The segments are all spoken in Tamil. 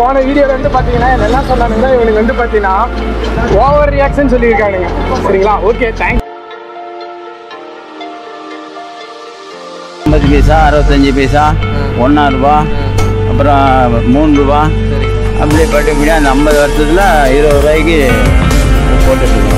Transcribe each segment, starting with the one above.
போன வீடியோவில் வந்து பார்த்தீங்கன்னா என்ன சொன்னானுங்க இவனுக்கு வந்து பார்த்தீங்கன்னா ஓவர் ரியாக்ஷன் சொல்லியிருக்கானுங்க. சரிங்களா? ஓகே தேங்க்ஸ் ஐம்பது பைசா அறுபத்தஞ்சி பைசா ஒன்றா ரூபா அப்புறம் மூணு ரூபா. அப்படியே படிப்படியாக அந்த ஐம்பது வருஷத்தில் இருபது ரூபாய்க்கு போட்டுட்ருக்கோம்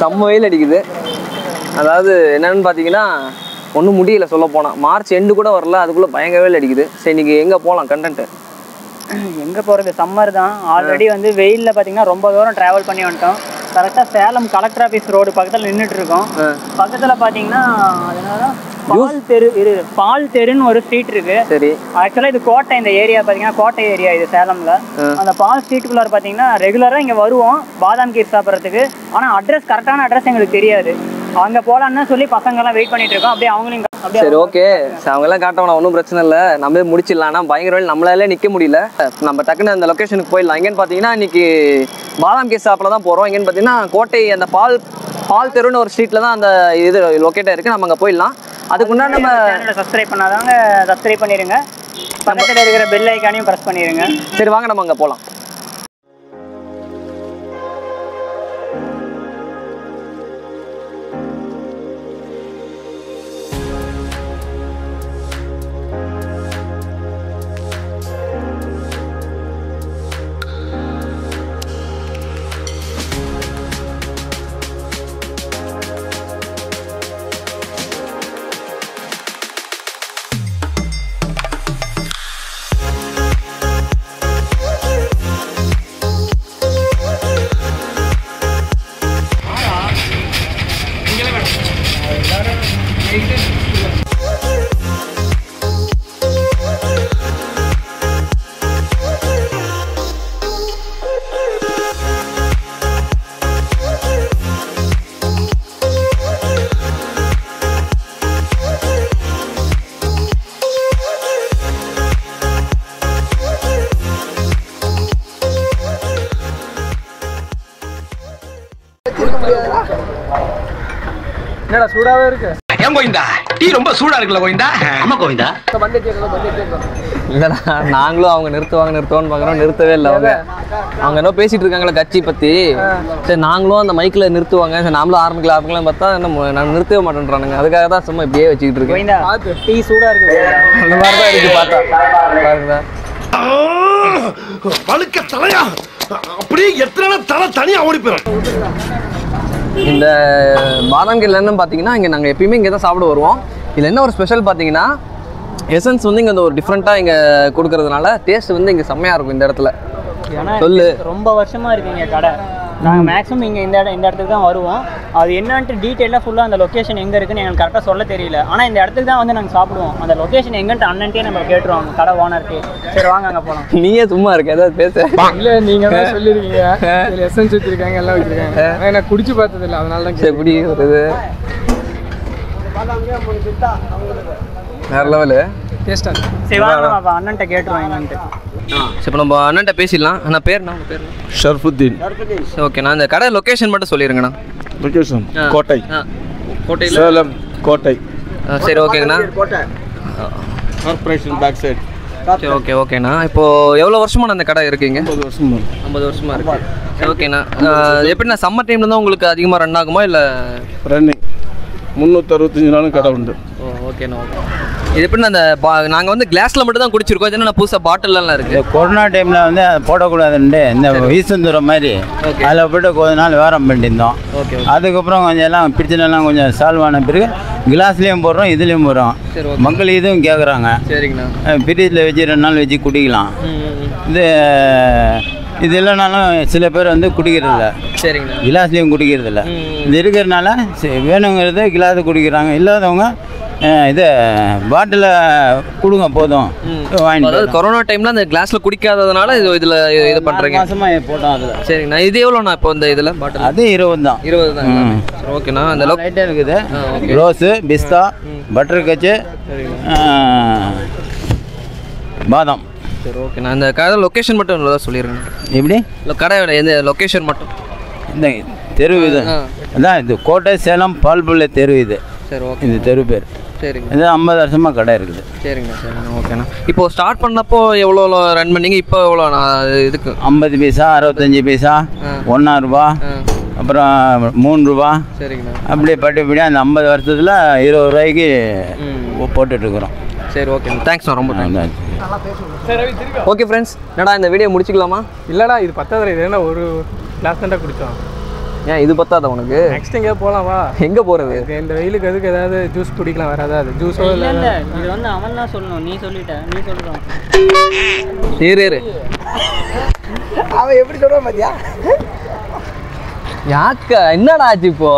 செம்ம வெயில் அடிக்குது. அதாவது என்னன்னு பார்த்தீங்கன்னா ஒன்றும் முடியல சொல்ல போனால் மார்ச் எண்டு கூட வரல அதுக்குள்ளே பயங்கர வெயில் அடிக்குது. சரி இன்னைக்கு எங்கே போகலாம் கண்டென்ட்டு எங்கே போகிறது சம்மர் தான். ஆல்ரெடி வந்து வெயிலில் பார்த்தீங்கன்னா ரொம்ப தூரம் ட்ராவல் பண்ணி வந்துட்டோம். கரெக்டாக சேலம் கலெக்டர் ஆஃபீஸ் ரோடு பக்கத்தில் நின்றுட்டு இருக்கோம் பக்கத்தில் பார்த்தீங்கன்னா பால் தெரு இரு பால் தெருன்னு ஒரு ஸ்ட்ரீட் இருக்கு. சரி. ஆக்சுவலாக இது கோட்டை இந்த ஏரியா பார்த்தீங்கன்னா கோட்டை ஏரியா இது சேலம்ல. அந்த பால் ஸ்ட்ரீட்டுக்குள்ளார பார்த்தீங்கன்னா ரெகுலராக இங்கே வருவோம் பாதாம் கீர் சாப்பிட்றதுக்கு. ஆனால் அட்ரஸ் கரெக்டான அட்ரஸ் எங்களுக்கு தெரியாது. அங்கே போகலான்னு சொல்லி பசங்கெல்லாம் வெயிட் பண்ணிட்டு இருக்கோம். அப்படியே அவங்களையும் அப்படியே சரி ஓகே அவங்கெல்லாம் காட்டவனா ஒன்றும் பிரச்சனை இல்லை. நம்மளே முடிச்சிடலாம். ஆனால் பயங்கர வெயில் நம்மளால நிற்க முடியல. நம்ம டக்குன்னு அந்த லொக்கேஷனுக்கு போயிடலாம். எங்கேன்னு பார்த்தீங்கன்னா இன்னைக்கு பாதாம் கேஸ் சாப்பிட தான் போகிறோம் எங்கேன்னு பார்த்தீங்கன்னா கோட்டை அந்த பால் பால் தெருன்னு ஒரு ஸ்ட்ரீட்டில் தான் அந்த இது லொக்கேட்டாக இருக்குது நம்ம அங்கே போயிடலாம். அதுக்கு முன்னாடி நம்ம சப்ஸ்கிரைப் பண்ணாதவங்க சப்ஸ்கிரைப் பண்ணிடுங்க பக்கத்தில் இருக்கிற பெல் ஐக்கானையும் ப்ரெஸ் பண்ணிடுங்க சரி வாங்க நம்ம அங்கே போகலாம் என்னடா சூடாவே இருக்கு? ஏன் கோவிந்தா? டீ ரொம்ப சூடா இருக்குல்ல கோவிந்தா? ஆமா கோவிந்தா. இல்லைடா நாங்களும் அவங்க நிறுத்துவாங்க நிறுத்துவான்னு பார்க்குறோம் நிறுத்தவே இல்லை அவங்க. அவங்க என்ன பேசிட்டு இருக்காங்களே கட்சி பற்றி சரி நாங்களும் அந்த மைக்கில் நிறுத்துவாங்க. சரி நாமளும் ஆரம்பிக்கலாம் ஆரம்பிக்கலாம் பார்த்தா என்ன நான் நிறுத்தவே மாட்டேன்றானுங்க. அதுக்காக தான் சும்மா இப்படியே வச்சுக்கிட்டு இருக்கேன். டீ சூடாக இருக்கு. அந்த மாதிரி தான் இருக்கு பார்த்தா. பாருங்க. வழுக்க தலையா. அப்படியே எத்தனை தலை தனியா ஓடி போயிடும் இந்த பாதாம் கீரில் என்னன்னு பார்த்தீங்கன்னா இங்கே நாங்கள் எப்பயுமே இங்கே தான் சாப்பிட வருவோம். இதில் என்ன ஒரு ஸ்பெஷல் பார்த்தீங்கன்னா எசன்ஸ் வந்து இங்கே ஒரு டிஃப்ரெண்ட்டாக இங்கே கொடுக்கறதுனால டேஸ்ட் வந்து இங்கே செம்மையாக இருக்கும் இந்த இடத்துல. சொல்லு. ரொம்ப வருஷமா இருக்கு இங்க கடை. நாங்கள் மேக்ஸிமம் இங்கே இந்த இடம் இந்த இடத்துக்கு தான் வருவோம். அது என்னன்ட்டு டீட்டெயிலாக ஃபுல்லாக அந்த லொக்கேஷன் எங்கே இருக்குன்னு எங்களுக்கு கரெக்டாக சொல்ல தெரியல. ஆனால் இந்த இடத்துக்கு தான் வந்து நாங்கள் சாப்பிடுவோம். அந்த லொக்கேஷன் எங்கன்ட்டு அண்ணன்ட்டே நம்ம கேட்டுருவோம். அந்த கடை ஓனருக்கு சரி வாங்க அங்கே போகலாம் நீயே சும்மா இருக்க ஏதாவது பேச. இல்ல நீங்க தான் சொல்லிருக்கீங்க. இதுல எசன்ஸ் வச்சிருக்காங்க எல்லாம் வச்சிருக்காங்க. நான் குடிச்சு பார்த்தது இல்ல அதனால தான் சரி எப்படி வருது. வேற லெவலு டேஸ்டா சரி வாங்க. அண்ணன்ட்ட கேட்டுருவோம் என்னன்ட்டு. இப்போ நம்ம அண்ணன்ட்ட பேசிடலாம். அண்ணா பேர் என்ன உங்க பேர் என்ன? ஷர்ஃபுத்தீன். சரி ஓகே நான் இந்த கடை லொக்கேஷன் மட்டும் சொல்லிடுங்கண்ணா லொகேஷன் ஆ. கோட்டை. ஆ. கோட்டையில்? சேலம் கோட்டை. சரி ஓகேங்கண்ணா. கார்பரேஷன் பேக் சைடு சரி ஓகே ஓகேண்ணா. இப்போ எவ்வளோ வருஷமா அந்த கடை இருக்கீங்க ஐம்பது வருஷம். ஐம்பது வருஷமா இருக்கு. சரி ஓகேண்ணா. எப்படிண்ணா சம்மர் டைம்ல தான் உங்களுக்கு அதிகமாக ரன் ஆகுமா இல்லை? ரன்னிங் முந்நூற்றி அறுபத்தஞ்சு நாளும் கடை உண்டு. ஓ ஓகேண்ணா ஓகே. இது எப்படிண்ணா அந்த பா நாங்கள் வந்து கிளாஸில் மட்டும் தான் குடிச்சிருக்கோம். இது என்ன புதுசாக பாட்டிலெலாம் இருக்கு. இந்த கொரோனா டைமில் வந்து போடக்கூடாதுன்ட்டு இந்த வீசந்துரம் மாதிரி. அதில் போட்டு கொஞ்ச நாள் வேரம் பண்ணியிருந்தோம். அதுக்கப்புறம் கொஞ்சம் எல்லாம் பிரச்சனைலாம் கொஞ்சம் சால்வ் ஆன பிறகு கிளாஸ்லேயும் போடுறோம் இதுலேயும் போடுறோம். மக்கள் இதுவும் கேட்குறாங்க சரிங்கண்ணா. ஃப்ரிட்ஜில் வச்சு ரெண்டு நாள் வச்சு குடிக்கலாம். இது இது இல்லைனாலும் சில பேர் வந்து குடிக்கிறதில்ல. சரிங்கண்ணா. கிளாஸ்லேயும் குடிக்கிறதில்ல. இது இருக்கிறனால சரி, வேணுங்கிறது கிளாஸ் குடிக்கிறாங்க. இல்லாதவங்க இது பாட்டில் கொடுங்க போதும். வாங்கிட்டு கொரோனா டைம்ல அந்த கிளாஸ்ல குடிக்காததுனால இது இதுல இது பண்றீங்க. மாதமாக போட்டோம் அதில். சரிங்கண்ணா. இது எவ்வளோண்ணா இப்போ இந்த இதுல பாட்டில் அது இருபது தான். இருபது தான் ஓகேண்ணா. அந்த லைட்டாக இருக்குது. ரோஸு பிஸ்தா பட்டர் கச்சு பாதாம். சரி ஓகேண்ணா. இந்த கடை லொக்கேஷன் மட்டும் நல்லா சொல்லிடுங்க எப்படி? இல்லை கடையோட எந்த லொக்கேஷன் மட்டும்? இந்த தெரு இது. அதான் இது கோட்டை சேலம் பால்புள்ள தெரு இது. சரி ஓகே இது தெரு பேர். சரிங்க. இது ஐம்பது வருஷமாக கடை இருக்குது. சரிங்கண்ணா சரிங்கண்ணா ஓகேண்ணா இப்போ ஸ்டார்ட் பண்ணப்போ எவ்வளோ ரன் பண்ணீங்க? இப்போ எவ்வளோ நான் இதுக்கு. ஐம்பது பைசா அறுபத்தஞ்சி பைசா ஒன்றா ரூபா அப்புறம் மூணு ரூபா. சரிங்கண்ணா. அப்படி படிப்படியாக அந்த ஐம்பது வருஷத்தில் இருபது ரூபாய்க்கு போட்டுட்ருக்குறோம். சரி ஓகேண்ணா தேங்க்ஸ்ண்ணா ரொம்ப தேங்க்ஸ் ஓகே ஃப்ரெண்ட்ஸ் என்னடா இந்த வீடியோ முடிச்சுக்கலாமா? இல்லைடா இது பத்தாவது இது என்ன ஒரு கிளாஸ் தான்டா குடித்தோம் ஏன் இது பத்தாத உனக்கு? நெக்ஸ்ட் எங்கேயா போகலாம் வா. எங்கே போகிறது இந்த வெயிலுக்கு எதுக்கு ஏதாவது ஜூஸ் குடிக்கலாம் வேற ஏதாவது? ஜூஸோ இல்ல இல்லை. இது வந்து அவன் தான் சொல்லணும். நீ சொல்லிட்ட. நீ சொல்றான் இரு இரு. அவன் எப்படி சொல்கிறான் பாத்தியா? யாக்கா? என்னடா ஆச்சு இப்போ?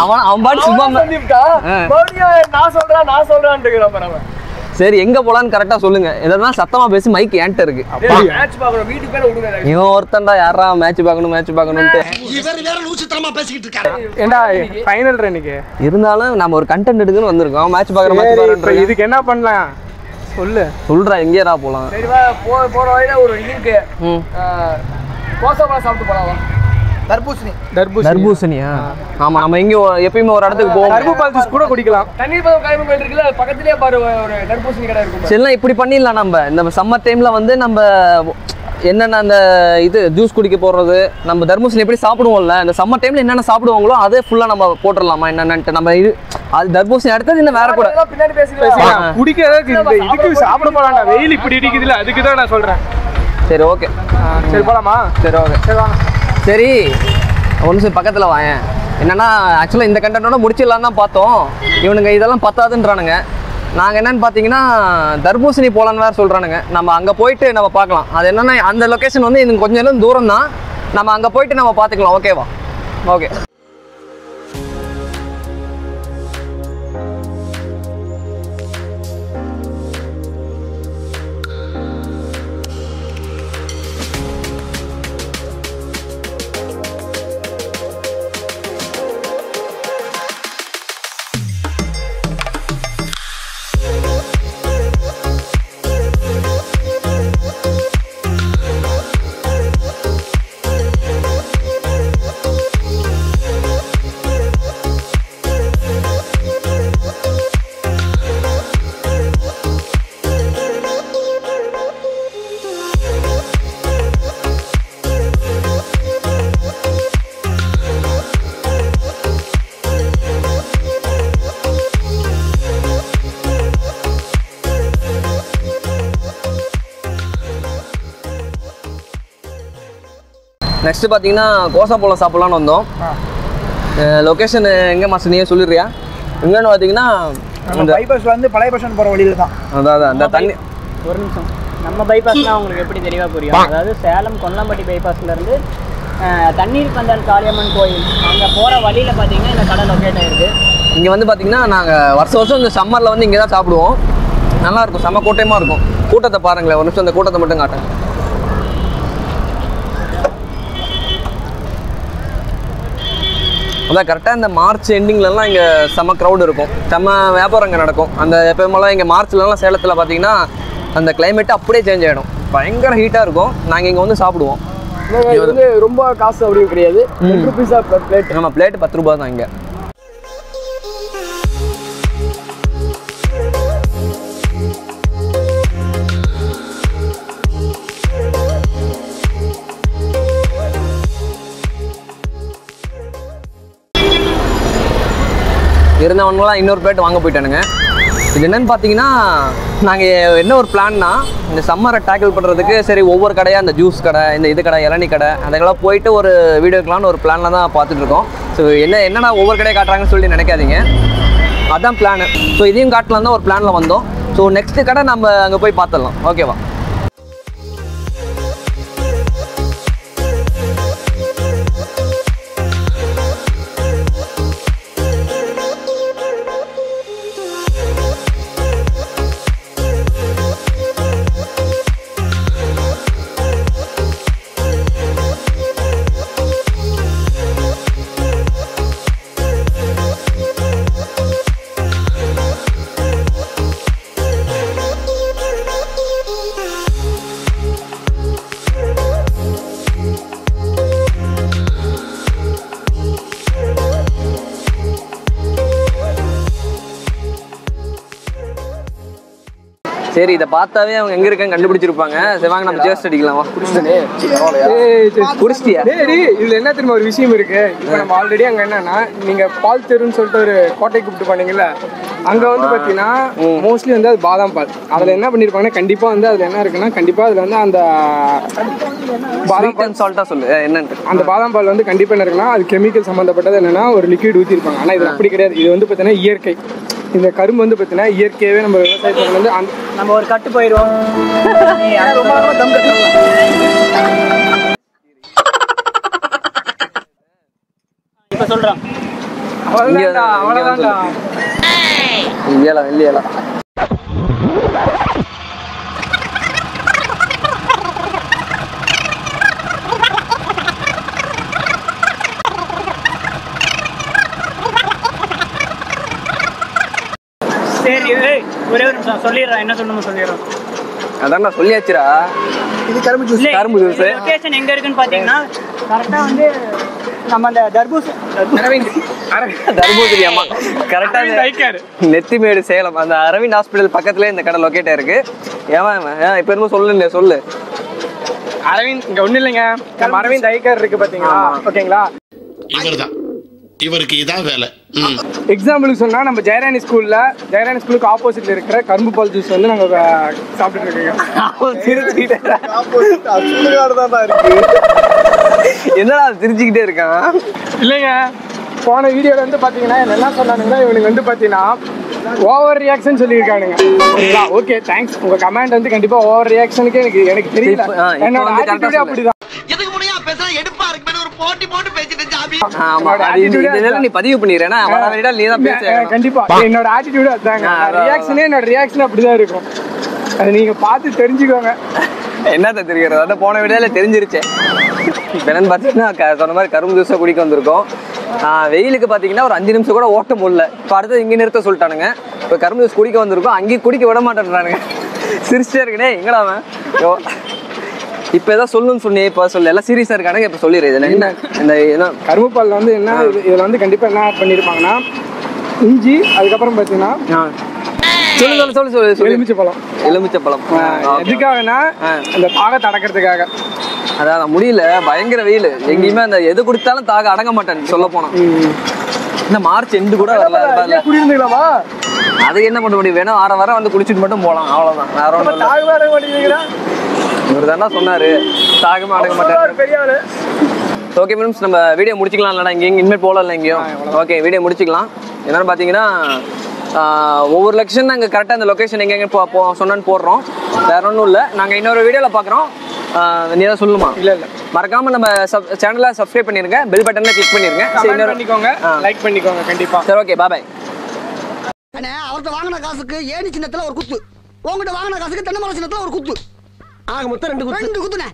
அவன் அவன் பாட்டு சும்மா நான் சொல்கிறேன் நான் சொல்கிறான்ட்டு இருக்கிறான் பாரு அவன். சரி எங்க போலான்னு கரெக்டா சொல்லுங்க. எதனா சத்தமா பேசி மைக் ஏன்ட்ட இருக்கு. இவன் ஒருத்தன்டா யாரா மேட்ச் பார்க்கணும் மேட்ச் பார்க்கணும்ட்டு. ஏண்டா ஃபைனல் இன்னைக்கு? இருந்தாலும் நம்ம ஒரு கண்டென்ட் எடுக்குன்னு வந்திருக்கோம். மேட்ச் பார்க்குற மேட்ச் இதுக்கு என்ன பண்ணலாம்? சொல்லு. சொல்றா எங்கேயா போலாம். சரி வா போ போன வழியில ஒரு இது இருக்கு. சாப்பிட்டு போலாம் தர்பூசணி. தர்பூசணி தர்பூசணியா? ஆமா நம்ம எங்க எப்பயுமே ஒரு இடத்துக்கு போவோம். கரும்பு பால் ஜூஸ் கூட குடிக்கலாம். தண்ணீர் இருக்குல்ல பக்கத்துலயே பாரு ஒரு தர்பூசணி கடை இருக்கும் சரிலாம் இப்படி பண்ணிடலாம் நம்ம. இந்த சம்மர் டைம்ல வந்து நம்ம என்னென்ன அந்த இது ஜூஸ் குடிக்க போடுறது நம்ம தர்பூசணி எப்படி சாப்பிடுவோம்ல இந்த சம்மர் டைம்ல என்னென்ன சாப்பிடுவாங்களோ அதே ஃபுல்லா நம்ம போட்டுடலாமா என்னென்னட்டு நம்ம இது அது தர்பூசணி அடுத்தது இன்னும் வேற கூட. பின்னாடி பேசிக்கலாம். குடிக்கிறதுக்கு இந்த இதுக்கு சாப்பிட போலாம்டா வெயில் இப்படி இருக்குதுல அதுக்கு தான் நான் சொல்றேன். சரி ஓகே சரி போலாமா? சரி ஓகே சரி வாங்க. சரி ஒன்று சரி பக்கத்தில் வாயன் என்னென்னா ஆக்சுவலாக இந்த கண்டென்ட்டோட முடிச்சிடலாம் தான் பார்த்தோம். இவனுங்க இதெல்லாம் பத்தாதுன்றானுங்க. நாங்கள் என்னென்னு பார்த்தீங்கன்னா தர்பூசணி போகலான்னு வேறு சொல்கிறானுங்க நம்ம அங்கே போயிட்டு நம்ம பார்க்கலாம். அது என்னென்னா அந்த லொக்கேஷன் வந்து இன்னும் கொஞ்சம் நேரம் தூரம் தான் நம்ம அங்கே போயிட்டு நம்ம பார்த்துக்கலாம். ஓகேவா ஓகே நெக்ஸ்ட் பார்த்தீங்கன்னா கோசாப்பழம் சாப்பிட்லான்னு வந்தோம். லொக்கேஷன் எங்கே மாஸ்டர் நீயே சொல்லிடுறியா? எங்கன்னு பார்த்தீங்கன்னா இந்த பைபாஸ் வந்து பழைய பஸ் போகிற வழியில தான். அதான் அதான் அந்த தண்ணி ஒரு நிமிஷம். நம்ம பைபாஸ்னா உங்களுக்கு எப்படி தெளிவாக புரியும்? அதாவது சேலம் கொல்லம்பட்டி பைபாஸ்ல இருந்து அஹ், தண்ணீர் பந்தல் காளியம்மன் கோயில். அங்கே போகிற வழியில் பார்த்தீங்கன்னா இந்த கடை லொக்கேட் ஆயிருக்கு. இங்கே வந்து பார்த்தீங்கன்னா நாங்கள் வருஷம் வருஷம் இந்த சம்மரில் வந்து இங்கே தான் சாப்பிடுவோம். நல்லா இருக்கும். செம்ம கூட்டமாக இருக்கும். கூட்டத்தை பாருங்களேன். ஒரு நிமிஷம் அந்த கூட்டத்தை மட்டும் காட்டேன் அதான் கரெக்டாக இந்த மார்ச் எண்டிங்லலாம் இங்கே செம்ம க்ரௌட் இருக்கும். செம்ம வியாபாரம் இங்கே நடக்கும். அந்த எப்போமெல்லாம் இங்கே மார்ச்லலாம் சேலத்தில் பார்த்தீங்கன்னா அந்த climate அப்படியே சேஞ்ச் ஆகிடும் பயங்கர ஹீட்டாக இருக்கும். நாங்கள் இங்கே வந்து சாப்பிடுவோம். வந்து ரொம்ப காசு அப்படின்னு கிடையாது. ரெண்டு ருபீஸா பிளேட் நம்ம பிளேட் பத்து ரூபா தான் இங்கே. இருந்தவங்களாம் இன்னொரு பிளேட் வாங்க போயிட்டானுங்க. இது என்னன்னு பார்த்தீங்கன்னா நாங்கள் என்ன ஒரு பிளான்னா இந்த சம்மரை டேக்கிள் பண்ணுறதுக்கு சரி ஒவ்வொரு கடையாக இந்த ஜூஸ் கடை இந்த இது கடை இளநி கடை அதெல்லாம் போயிட்டு ஒரு வீடியோக்கலான்னு ஒரு பிளானில் தான் பார்த்துட்ருக்கோம் ஸோ என்ன என்னடா ஒவ்வொரு கடையை காட்டுறாங்கன்னு சொல்லி நினைக்காதீங்க. அதான் பிளானு ஸோ இதையும் காட்டலாம் தான் ஒரு பிளானில் வந்தோம். ஸோ நெக்ஸ்ட்டு கடை நம்ம அங்கே போய் பார்த்துடலாம். ஓகேவா சரி இதை பார்த்தாவே அவங்க எங்க இருக்கேன்னு கண்டுபிடிச்சிருப்பாங்க. சரி வாங்க நம்ம ஜேஸ்ட் அடிக்கலாம். குடிச்சிட்டியா? டேய், டேய், இதுல என்ன தெரியுமா ஒரு விஷயம் இருக்கு? இப்போ நம்ம ஆல்ரெடி அங்க என்னன்னா நீங்க பால் தெருன்னு சொல்லிட்டு ஒரு கோட்டை கூப்பிட்டு போனீங்கல்ல அங்க வந்து பாத்தீங்கன்னா மோஸ்ட்லி வந்து அது பாதாம் பால். அதுல என்ன பண்ணிருப்பாங்கன்னா கண்டிப்பா வந்து அதுல என்ன இருக்குன்னா கண்டிப்பா அதுல வந்து அந்த பாதாம் பால் சால்ட்டா சொல்லு. அஹ் என்னன்ட்டு. அந்த பாதாம் பால் வந்து கண்டிப்பா என்ன இருக்குன்னா அது கெமிக்கல் சம்பந்தப்பட்டது என்னன்னா ஒரு லிக்விட் ஊத்திருப்பாங்க. ஆனா இது அப்படி கிடையாது. இது வந்து பாத்தீங்கன்னா இயற்கை. இந்த கரும்பு வந்து பாத்தீங்கன்னா இயற்கையாவே நம்ம விவசாயத்துல வந்து அந்த நம்ம ஒரு கட்டு போயிடுவோம். இப்போ சொல்கிறோம் அவ்வளவுதான்டா அவ்வளவுதான்டா. இல்லையா இல்லையா சரி ஏய், ஒரே ஒரு நிமிஷம் சொல்லிடுறேன் என்ன சொல்லணுமோ சொல்லிடுறோம் அதான் நான் சொல்லியாச்சுடா. இது கரும்பு ஜூஸ் கரும்பு juice. லொகேஷன் எங்க இருக்குன்னு பாத்தீங்கன்னா கரெக்டா வந்து நம்ம அந்த தர்பூஸ் அரவிந்த் அம்மா கரெக்டா. நெத்திமேடு சேலம் அந்த அரவிந்த் ஹாஸ்பிட்டல் பக்கத்துல இந்த கடை லொக்கேட் இருக்கு? ஏன் இப்ப என்னமோ சொல்லு சொல்லு. அரவிந்த் இங்க ஒண்ணு இல்லைங்க. நம்ம அரவிந்த் ஐக்கர் இருக்கு பாத்தீங்களா ஓகேங்களா? இவர்தான். இவருக்கு இதான் வேலை. எக்ஸாம்பிளுக்கு சொன்னா நம்ம ஜெயராணி ஸ்கூல்ல ஜெயராணி ஸ்கூலுக்கு ஆப்போசிட்ல இருக்கிற கரும்பு பால் ஜூஸ் வந்து நாங்க அஹ், சாப்பிட்டுட்டு இருக்கோங்க என்னடா அது சிரிச்சுக்கிட்டே இருக்கான்? இல்லைங்க. போன வீடியோல வந்து பாத்தீங்கன்னா என்ன என்ன சொன்னானுங்கன்னா இவனுக்கு வந்து பாத்தீங்கன்னா ஓவர் ரியாக்ஷன் சொல்லியிருக்கானுங்க ஓகே தேங்க்ஸ் உங்க கமெண்ட் வந்து கண்டிப்பா ஓவர் ரியாக்ஷனுக்கு எனக்கு எனக்கு தெரியல. என்னோட. அப்படிதான். எதுக்கு முனையா பேசுறா? எடுப்பா இருக்கு போட்டி போட்டு பேசிட்டு ஜாபி ஆமா இதெல்லாம் நீ பதிவு பண்ணிடுறேன்னா வர வரையில நீ தான் பேச கண்டிப்பா. என்னோட ஆட்டிடியூட் அதாங்க. ரியாக்ஷனே என்னோட ரியாக்ஷன் அப்படிதான் இருக்கும். அது நீங்க பார்த்து தெரிஞ்சுக்கோங்க. என்னத்த தெரிகிறது? அதான் போன வீடியோல தெரிஞ்சிருச்சே. என்னன்னு பார்த்தீங்கன்னா க- சொன்ன மாதிரி கரும்பு ஜூஸை குடிக்க வந்திருக்கோம். வெயிலுக்கு பார்த்தீங்கன்னா ஒரு அஞ்சு நிமிஷம் கூட ஓட்ட முடியல. இப்போ அடுத்து இங்கே நிறுத்த சொல்லிட்டானுங்க. இப்போ கரும்பு ஜூஸ் குடிக்க வந்திருக்கோம். அங்கேயும் குடிக்க விட மாட்டேன்றானுங்க. சிரிச்சிட்டே இருக்கனே எங்கடா அவன்? இப்போ ஏதாவது சொல்லணும்னு சொன்னி இப்போ சொல்லு. எல்லாம் சீரியஸாக இருக்கானுங்க இப்போ சொல்லிடு இதில் என்ன இந்த என்ன? கரும்பு பால்ல வந்து என்ன இது- இதுல வந்து கண்டிப்பா என்ன ஆட் பண்ணிருப்பாங்கன்னா இஞ்சி அதுக்கப்புறம் பாத்தீங்கன்னா சொல்லு சொல்லு சொல்லு சொல்லு எலுமிச்சை பழம். எலுமிச்சை பழம் எதுக்காகனா அந்த தாகத்தை அடக்கிறதுக்காக அதான் முடியல. பயங்கர வெயில். எங்கேயுமே அந்த எது கொடுத்தாலும் தாக அடங்க மாட்டேன் சொல்ல போனா. இந்த மார்ச் எண்டு கூட வரல. குடியிருந்துக்கலாமா? அது என்ன பண்ண முடியும்? வேணும் வார வாரம் வந்து குடிச்சிட்டு மட்டும் போலாம். அவ்வளவுதான். வேற ஒன்றும் இவர் தானே சொன்னாரு. தாகமா அடங்க மாட்டேன் பெரிய ஆளு ஓகே மேம்ஸ் நம்ம வீடியோ முடிச்சுக்கலாம் இல்லடா இங்கே இனிமேல் போகல எங்கேயும் ஓகே வீடியோ முடிச்சுக்கலாம். என்னன்னு பார்த்தீங்கன்னா ஒவ்வொரு லொக்கேஷன் நாங்கள் கரெக்டாக அந்த லொக்கேஷன் எங்கெங்க போ போ சொன்னான்னு போடுறோம். வேற ஒன்றும் இல்லை. நாங்கள் இன்னொரு வீடியோவில் பார்க்குறோம் நீ தான் சொல்லுமா இல்ல இல்ல. மறக்காம நம்ம சப் சேனலை சப்ஸ்கிரைப் பண்ணிருங்க. பெல் பட்டனை கிளிக் பண்ணிருங்க. சரி இன்னொரு பண்ணிக்கோங்க. லைக் பண்ணிக்கோங்க கண்டிப்பா. சரி ஓகே பாய் அண்ணே அவர்கிட்ட வாங்கின காசுக்கு ஏணி சின்னத்துல ஒரு குத்து. உங்ககிட்ட வாங்கின காசுக்கு தென்னை மரம் சின்னத்துல ஒரு குத்து. ஆக மொத்தம் ரெண்டு குத்து. ரெண்டு குத்துனே